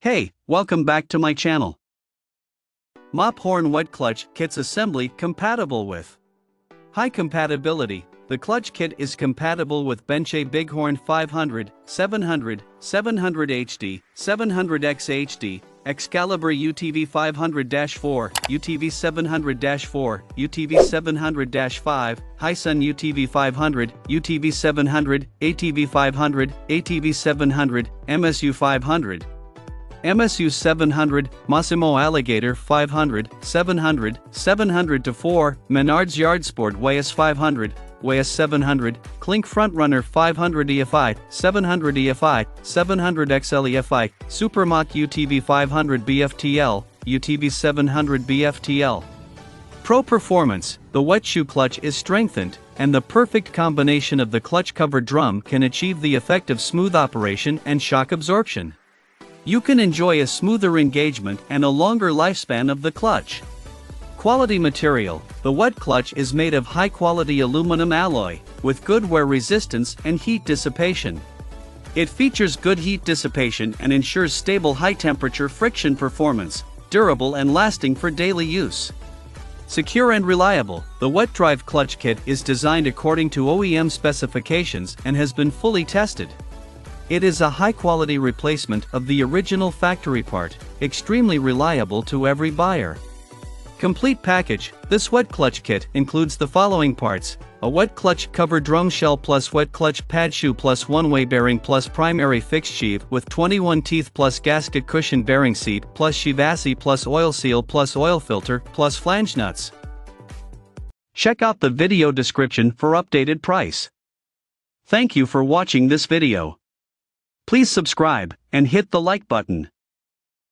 Hey, welcome back to my channel. Mophorn Wet Clutch Kit's assembly compatible with High compatibility. The clutch kit is compatible with Bennche Bighorn 500, 700, 700 HD, 700X HD, Excalibur UTV 500-4, UTV 700-4, UTV 700-5, Hisun UTV 500, UTV 700, ATV 500, ATV 700, MSU 500. MSU 700, Massimo Alligator 500, 700, 700 to 4, Menards Yardsport WAS 500, WAS 700, Klink Frontrunner 500 EFI, 700 EFI, 700 XL EFI, Supermach UTV 500 BFTL, UTV 700 BFTL. Pro Performance, the wet shoe clutch is strengthened, and the perfect combination of the clutch cover drum can achieve the effect of smooth operation and shock absorption. You can enjoy a smoother engagement and a longer lifespan of the clutch. Quality material The wet clutch is made of high quality aluminum alloy, with good wear resistance and heat dissipation. It features good heat dissipation and ensures stable high temperature friction performance, durable and lasting for daily use. Secure and reliable, the wet drive clutch kit is designed according to OEM specifications and has been fully tested. It is a high-quality replacement of the original factory part, extremely reliable to every buyer. Complete package, this wet clutch kit includes the following parts, a wet clutch cover drum shell plus wet clutch pad shoe plus one-way bearing plus primary fixed sheave with 21 teeth plus gasket cushion bearing seat plus chassis plus oil seal plus oil filter plus flange nuts. Check out the video description for updated price. Thank you for watching this video. Please subscribe and hit the like button.